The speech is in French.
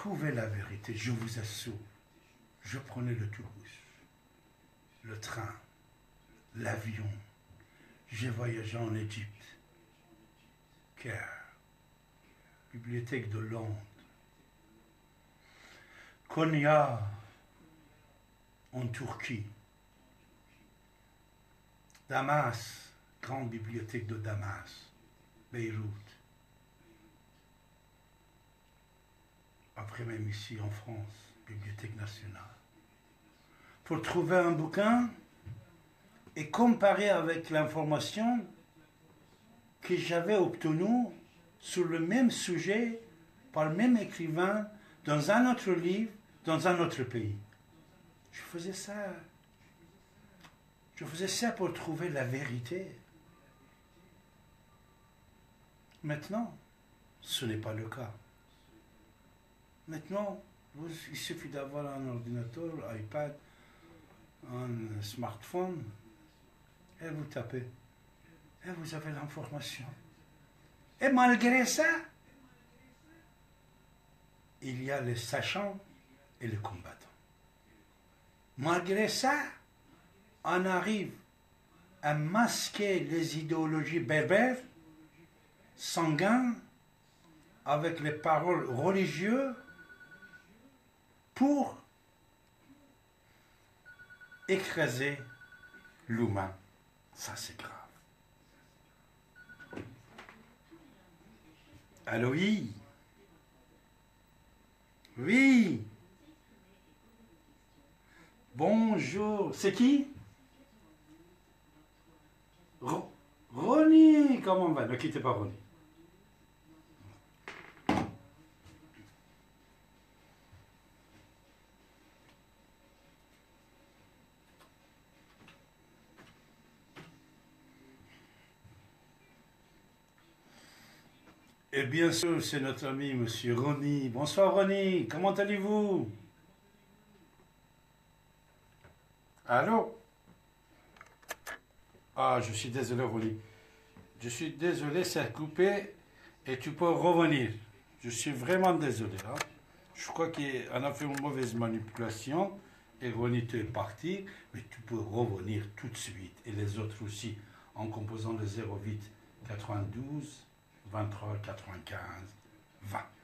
trouver la vérité, je vous assure, je prenais le tourbus, le train, l'avion. J'ai voyagé en Égypte, Caire, Bibliothèque de Londres, Konya, en Turquie, Damas, grande bibliothèque de Damas, Beyrouth. Après même ici en France, Bibliothèque nationale. Pour trouver un bouquin et comparer avec l'information que j'avais obtenue sur le même sujet par le même écrivain dans un autre livre, dans un autre pays. Je faisais ça. Je faisais ça pour trouver la vérité. Maintenant, ce n'est pas le cas. Maintenant, il suffit d'avoir un ordinateur, un iPad, un smartphone, et vous tapez. Et vous avez l'information. Et malgré ça, il y a les sachants et les combattants. Malgré ça, on arrive à masquer les idéologies berbères, sanguins, avec les paroles religieuses, pour écraser l'humain. Ça, c'est grave. Allô, oui Oui Bonjour. C'est qui? Ronnie, comment on va? Ne quittez pas Ronnie. Et bien sûr, c'est notre ami, Monsieur Ronnie. Bonsoir Ronnie, comment allez-vous? Allô? Ah, je suis désolé, Ronnie. Je suis désolé, c'est coupé et tu peux revenir. Je suis vraiment désolé. Hein. Je crois qu'on a fait une mauvaise manipulation et Ronnie est parti, mais tu peux revenir tout de suite et les autres aussi en composant le 08 92 23 95 20.